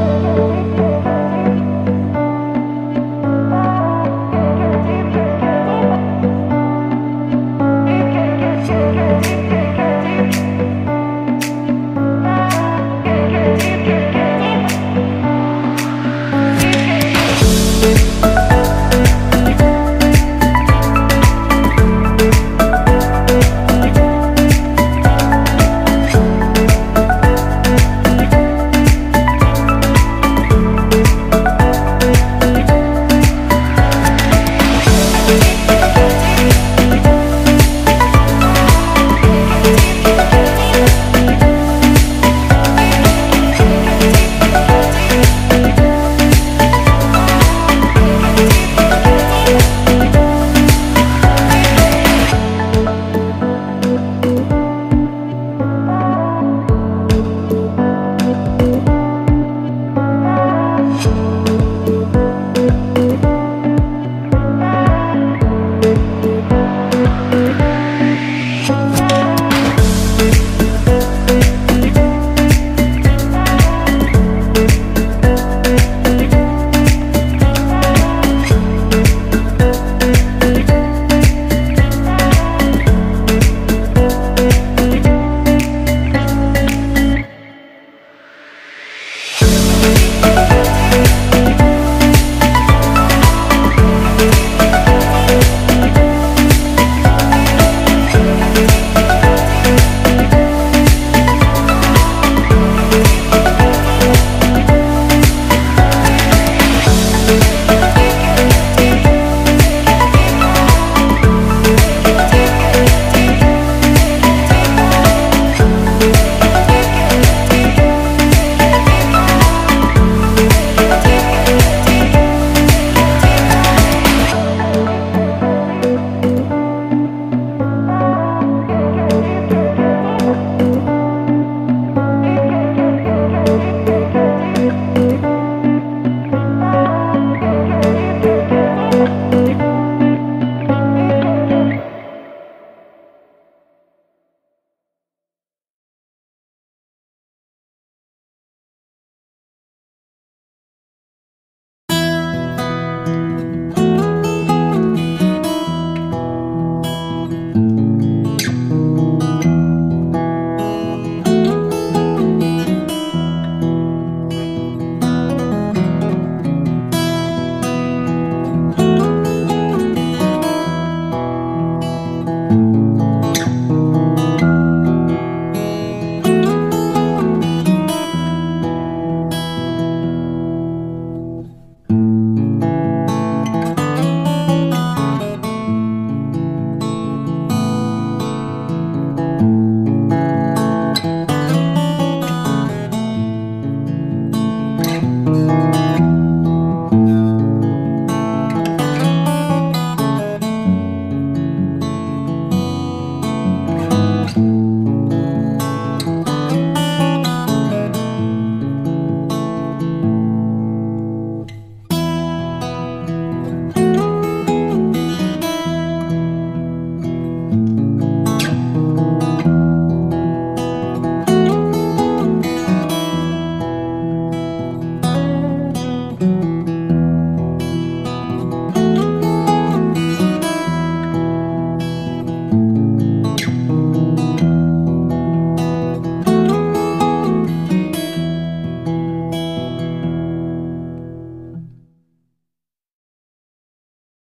Música